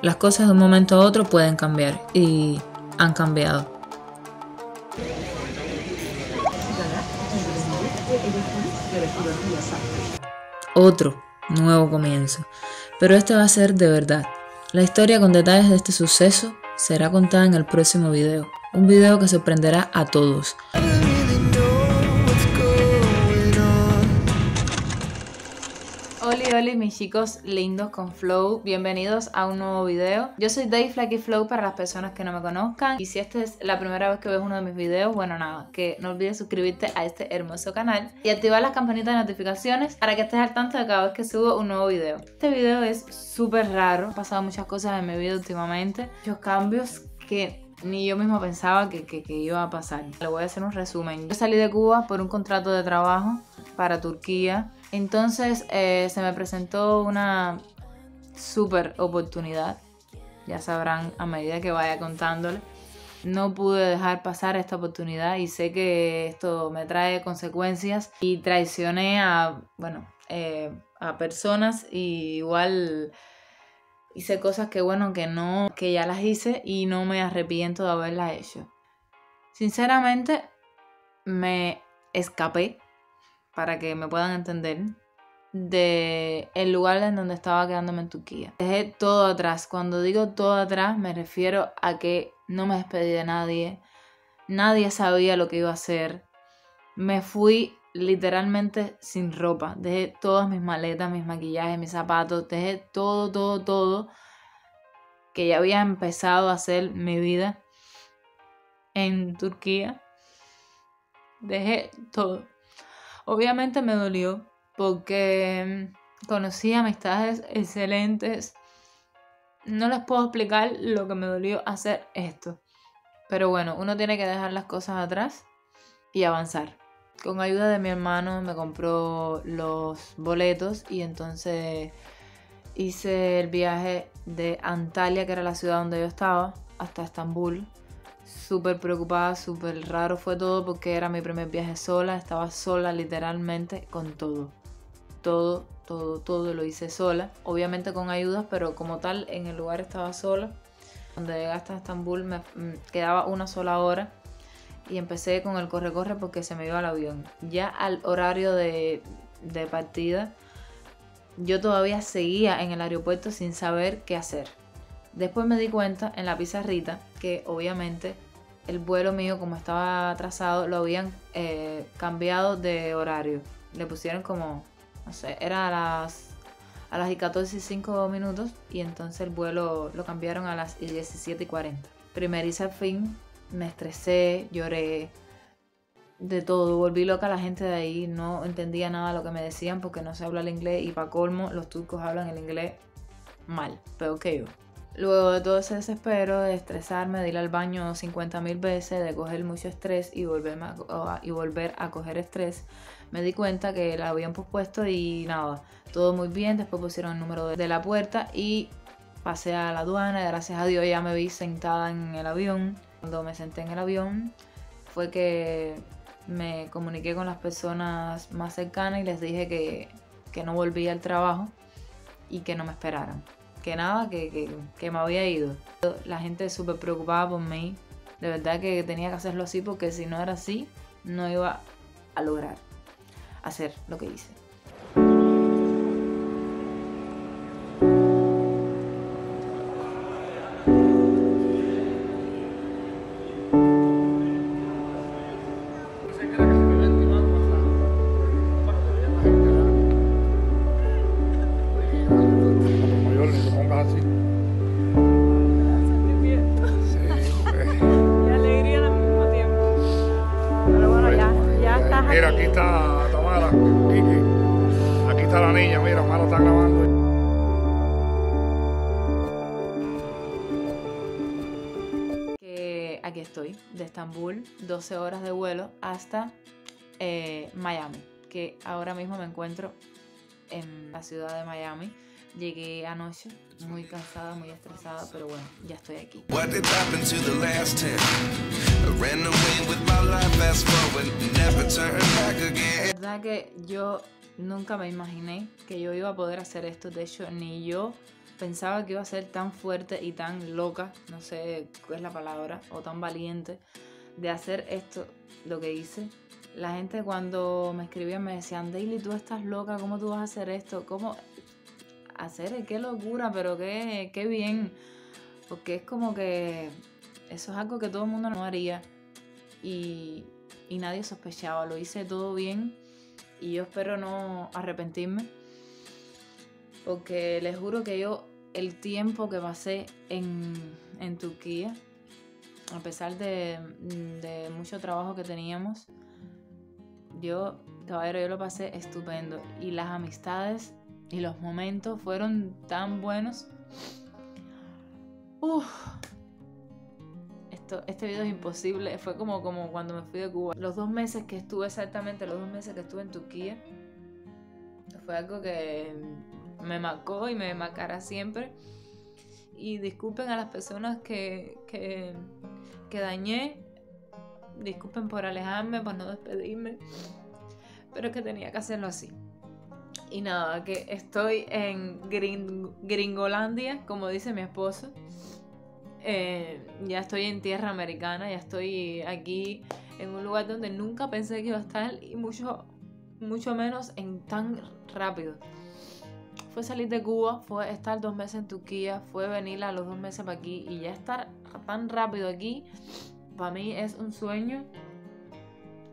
Las cosas de un momento a otro pueden cambiar y han cambiado. Otro nuevo comienzo. Pero este va a ser de verdad. La historia con detalles de este suceso será contada en el próximo video. Un video que sorprenderá a todos. Hola, hola mis chicos lindos con Flow, bienvenidos a un nuevo video. Yo soy Dave Flaky Flow para las personas que no me conozcan y si esta es la primera vez que ves uno de mis videos, bueno nada, que no olvides suscribirte a este hermoso canal y activar las campanitas de notificaciones para que estés al tanto de cada vez que subo un nuevo video. Este video es súper raro, han pasado muchas cosas en mi vida últimamente, muchos cambios que ni yo mismo pensaba que, que, iba a pasar. Le voy a hacer un resumen. Yo salí de Cuba por un contrato de trabajo para Turquía. Entonces eh, se me presentó una súper oportunidad. Ya sabrán a medida que vaya contándole. No pude dejar pasar esta oportunidad y sé que esto me trae consecuencias y traicioné a, bueno, eh, a personas y igual hice cosas que bueno, que no, que ya las hice y no me arrepiento de haberlas hecho. Sinceramente, me escapé, para que me puedan entender, de el lugar en donde estaba quedándome en Turquía. Dejé todo atrás. Cuando digo todo atrás, me refiero a que no me despedí de nadie. Nadie sabía lo que iba a hacer. Me fui literalmente sin ropa. Dejé todas mis maletas, mis maquillajes, mis zapatos, dejé todo, todo, todo que ya había empezado a hacer mi vida en Turquía. Dejé todo. Obviamente me dolió porque conocí amistades excelentes. No les puedo explicar lo que me dolió hacer esto. Pero bueno, uno tiene que dejar las cosas atrás y avanzar con ayuda de mi hermano me compró los boletos y entonces hice el viaje de Antalya, que era la ciudad donde yo estaba, hasta Estambul. Súper preocupada, súper raro fue todo porque era mi primer viaje sola, estaba sola literalmente con todo. Todo, todo, todo lo hice sola. Obviamente con ayudas, pero como tal en el lugar estaba sola. Cuando llegué hasta Estambul me mm, quedaba una sola hora y empecé con el corre-corre porque se me iba el avión. Ya al horario de, de partida, yo todavía seguía en el aeropuerto sin saber qué hacer. Después me di cuenta en la pizarrita que obviamente el vuelo mío, como estaba atrasado, lo habían eh, cambiado de horario. Le pusieron como, no sé, era a las, a las 14 y 5 minutos y entonces el vuelo lo cambiaron a las 17 y 40. Primeriza al fin me estresé, lloré, de todo, volví loca a la gente de ahí, no entendía nada de lo que me decían porque no se habla el inglés y para colmo los turcos hablan el inglés mal, peor que yo. Luego de todo ese desespero, de estresarme, de ir al baño 50 mil veces, de coger mucho estrés y, y volver a coger estrés, me di cuenta que la habían pospuesto y nada, todo muy bien. Después pusieron el número de la puerta y pasé a la aduana. Gracias a Dios ya me vi sentada en el avión cuando me senté en el avión fue que me comuniqué con las personas más cercanas y les dije que, no volvía al trabajo y que no me esperaran. Que nada, que, que me había ido. La gente súper preocupada por mí. De verdad que tenía que hacerlo así porque si no era así, no iba a lograr hacer lo que hice. Aquí estoy, de Estambul, 12 horas de vuelo hasta eh, Miami, que ahora mismo me encuentro en la ciudad de Miami. Llegué anoche muy cansada, muy estresada, pero bueno, ya estoy aquí. La verdad que yo nunca me imaginé que yo iba a poder hacer esto. De hecho, ni yo pensaba que iba a ser tan fuerte y tan loca, no sé qué es la palabra, o tan valiente de hacer esto, lo que hice. La gente cuando me escribían me decían, Daily, tú estás loca, ¿cómo tú vas a hacer esto? ¿Cómo hacer? ¡Qué locura! Pero qué, qué bien. Porque es como que eso es algo que todo el mundo no haría. Y, y nadie sospechaba. Lo hice todo bien. Y yo espero no arrepentirme. Porque les juro que yo el tiempo que pasé en, en Turquía, a pesar de, de, mucho trabajo que teníamos, yo, caballero, yo lo pasé estupendo. Y las amistades y los momentos fueron tan buenos. Uf. Esto, este video es imposible. Fue como, como cuando me fui de Cuba. Los dos meses que estuve, exactamente los dos meses que estuve en Turquía, fue algo que me marcó y me marcará siempre. Y disculpen a las personas que, que, que dañé. Disculpen por alejarme, por no despedirme. Pero es que tenía que hacerlo así. Y nada, que estoy en Gringolandia, como dice mi esposo. Eh, ya estoy en tierra americana, ya estoy aquí en un lugar donde nunca pensé que iba a estar y mucho, mucho menos en tan rápido. Fue salir de Cuba, fue estar dos meses en Turquía, fue venir a los dos meses para aquí y ya estar tan rápido aquí, para mí es un sueño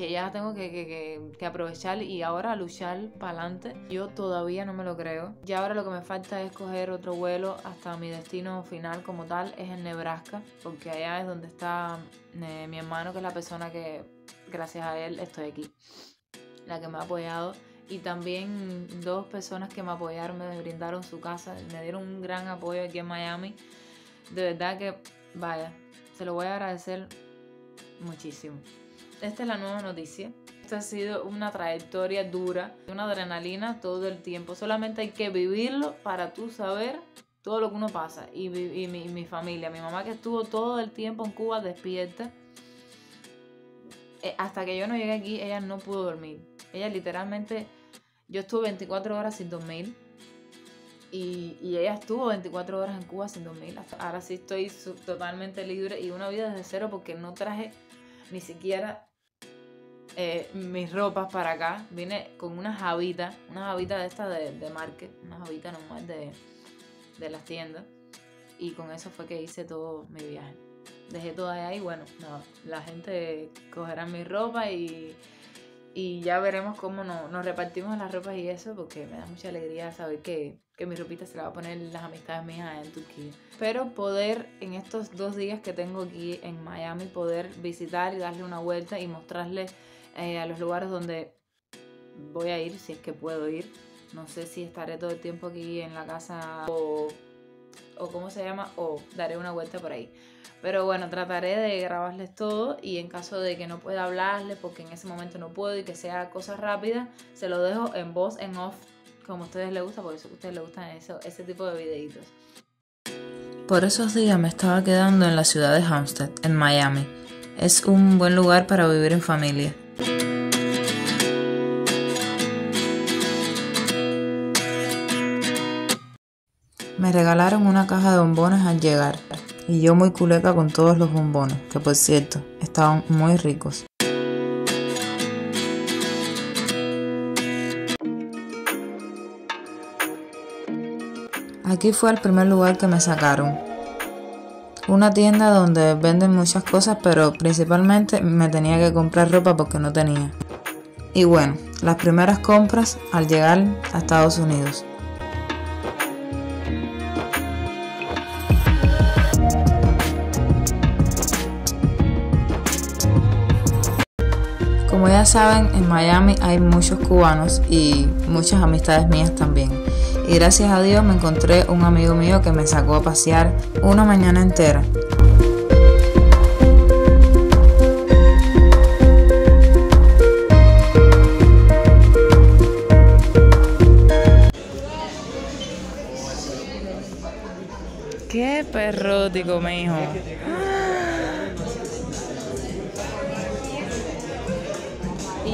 que ya tengo que, aprovechar y ahora luchar para adelante. Yo todavía no me lo creo. Ya ahora lo que me falta es coger otro vuelo hasta mi destino final como tal, es en Nebraska, porque allá es donde está eh, mi hermano, que es la persona que gracias a él estoy aquí, la que me ha apoyado. Y también dos personas que me apoyaron, me brindaron su casa, me dieron un gran apoyo aquí en Miami. De verdad que, vaya, se lo voy a agradecer muchísimo. Esta es la nueva noticia. Esta ha sido una trayectoria dura, una adrenalina todo el tiempo. Solamente hay que vivirlo para tú saber todo lo que uno pasa. Y, mi, familia, mi mamá que estuvo todo el tiempo en Cuba despierta. Eh, hasta que yo no llegué aquí, ella no pudo dormir. Ella literalmente, yo estuve 24 horas sin dormir. Y, y, ella estuvo 24 horas en Cuba sin dormir. Ahora sí estoy totalmente libre y una vida desde cero porque no traje ni siquiera eh, mis ropas para acá. Vine con unas jabitas, unas jabitas de estas de, de market, una jabita normal de, de las tiendas. Y con eso fue que hice todo mi viaje. Dejé todo allá y bueno, la gente cogerá mi ropa y, y ya veremos cómo nos repartimos las ropas y eso, porque me da mucha alegría saber que, que mi ropita se la va a poner las amistades mías en Turquía. Pero poder en estos dos días que tengo aquí en Miami, poder visitar y darle una vuelta y mostrarles eh, a los lugares donde voy a ir, si es que puedo ir. No sé si estaré todo el tiempo aquí en la casa o, o cómo se llama, o daré una vuelta por ahí. Pero bueno, trataré de grabarles todo y en caso de que no pueda hablarles porque en ese momento no puedo y que sea cosas rápidas, se lo dejo en voz, en off, como a ustedes les gusta, porque a ustedes les gustan eso, ese tipo de videitos. Por esos días me estaba quedando en la ciudad de Homestead, en Miami. Es un buen lugar para vivir en familia. Me regalaron una caja de bombones al llegar y yo muy culeca con todos los bombones, que por cierto, estaban muy ricos. Aquí fue el primer lugar que me sacaron. Una tienda donde venden muchas cosas, pero principalmente me tenía que comprar ropa porque no tenía. Y bueno, las primeras compras al llegar a Estados Unidos. Como ya saben, en Miami hay muchos cubanos y muchas amistades mías también. Y gracias a Dios me encontré un amigo mío que me sacó a pasear una mañana entera. Qué perrótico, mi hijo.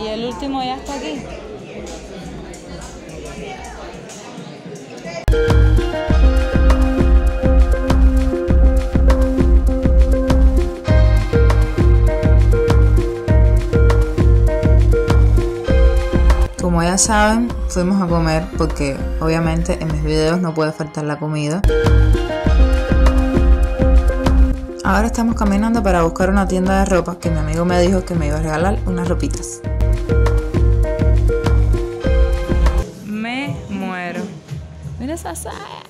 Y el último ya está aquí. Como ya saben, fuimos a comer porque obviamente en mis videos no puede faltar la comida. Ahora estamos caminando para buscar una tienda de ropa que mi amigo me dijo que me iba a regalar unas ropitas. Mira esa saya.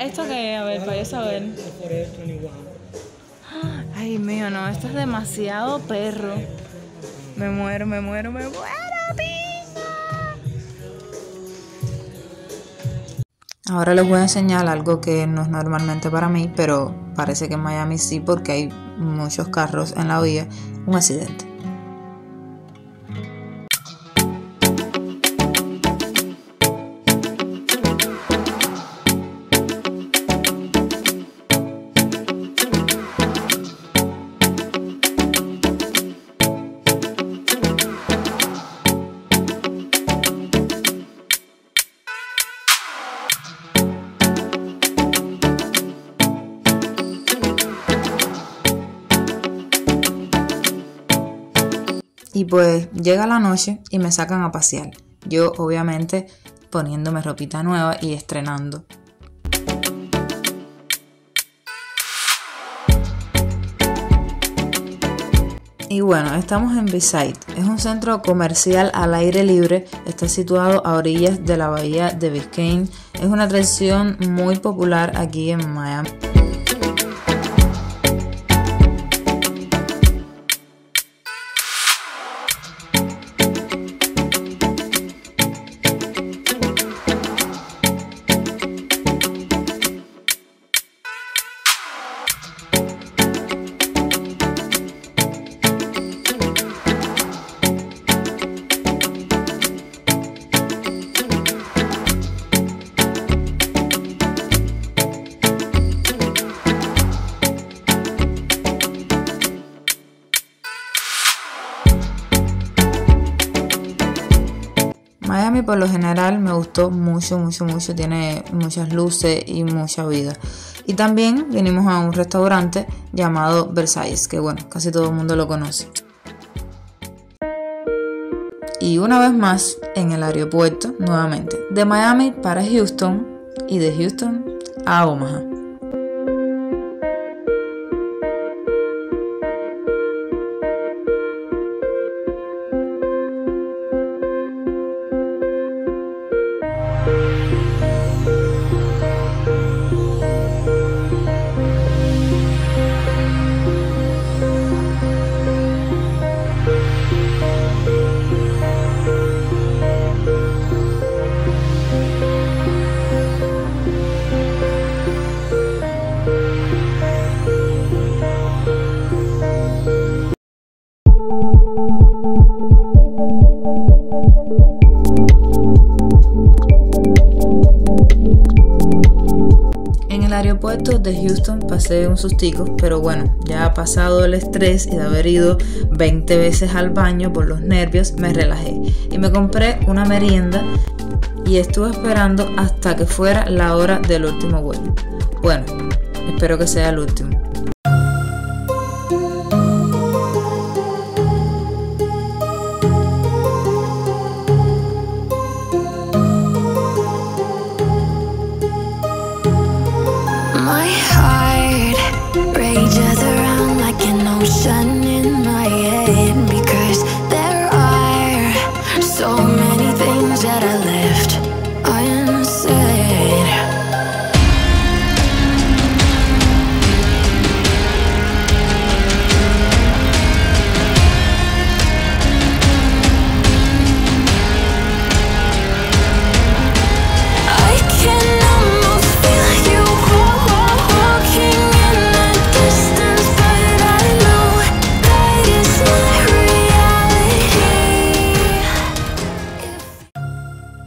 Esto, que, a ver, para yo saber. Ay, mío, no, esto es demasiado perro. Me muero, me muero, me muero, Ahora les voy a enseñar algo que no es normalmente para mí, pero parece que en Miami sí porque hay muchos carros en la vía. Un accidente. Pues llega la noche y me sacan a pasear. Yo obviamente poniéndome ropita nueva y estrenando. Y bueno, estamos en Beside. Es un centro comercial al aire libre. Está situado a orillas de la bahía de Biscayne. Es una atracción muy popular aquí en. Miami gustó mucho, mucho, mucho. Tiene muchas luces y mucha vida. Y también vinimos a un restaurante llamado Versailles, que bueno, casi todo el mundo lo conoce. Y una vez más en el aeropuerto, nuevamente, de Miami para Houston y de Houston a Omaha. De Houston pasé un sustico, pero bueno, ya ha pasado el estrés y de haber ido 20 veces al baño por los nervios, me relajé y me compré una merienda y estuve esperando hasta que fuera la hora del último vuelo. Bueno, espero que sea el último.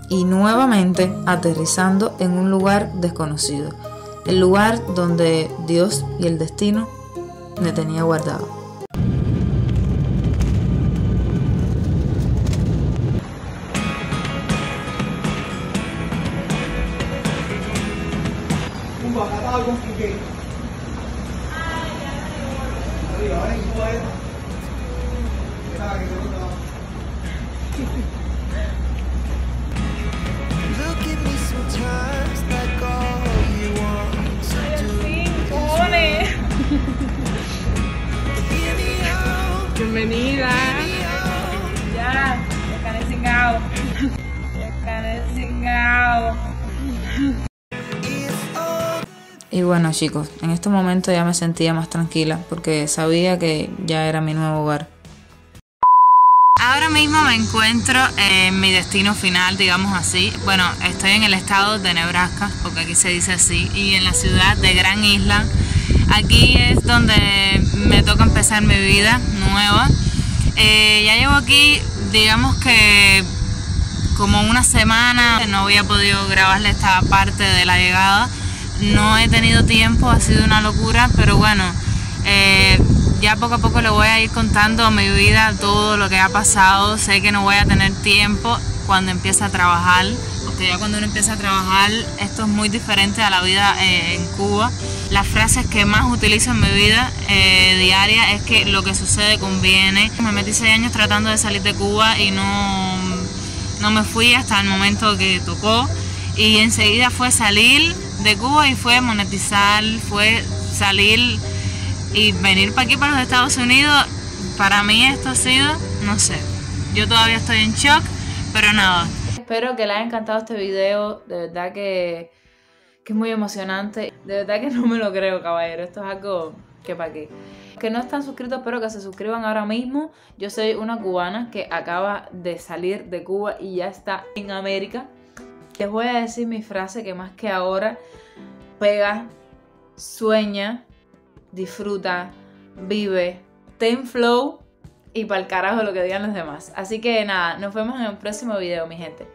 Y nuevamente aterrizando en un lugar desconocido, el lugar donde Dios y el destino me tenía guardado. Y bueno chicos, en este momento ya me sentía más tranquila porque sabía que ya era mi nuevo hogar. Ahora mismo me encuentro en mi destino final, digamos así. Bueno, estoy en el estado de Nebraska, porque aquí se dice así, y en la ciudad de Gran Isla. Aquí es donde me toca empezar mi vida nueva. Eh, ya llevo aquí, digamos que como una semana, no había podido grabarle esta parte de la llegada. No he tenido tiempo, ha sido una locura, pero bueno, eh, ya poco a poco le voy a ir contando mi vida, todo lo que ha pasado. Sé que no voy a tener tiempo cuando empiece a trabajar, porque ya cuando uno empieza a trabajar, esto es muy diferente a la vida eh, en Cuba. Las frases que más utilizo en mi vida eh, diaria es que lo que sucede conviene. Me metí seis años tratando de salir de Cuba y no, no me fui hasta el momento que tocó. Y enseguida fue salir de Cuba y fue monetizar, fue salir y venir para aquí, para los Estados Unidos. Para mí esto ha sido, no sé, yo todavía estoy en shock, pero nada, Espero que les haya encantado este video. De verdad que, que es muy emocionante. De verdad que no me lo creo, caballero. Esto es algo que para qué. Que no están suscritos, espero que se suscriban ahora mismo. Yo soy una cubana que acaba de salir de Cuba y ya está en América. Les voy a decir mi frase que más que ahora pega, sueña, disfruta, vive, ten flow y para el carajo lo que digan los demás. Así que nada, nos vemos en el próximo video, mi gente.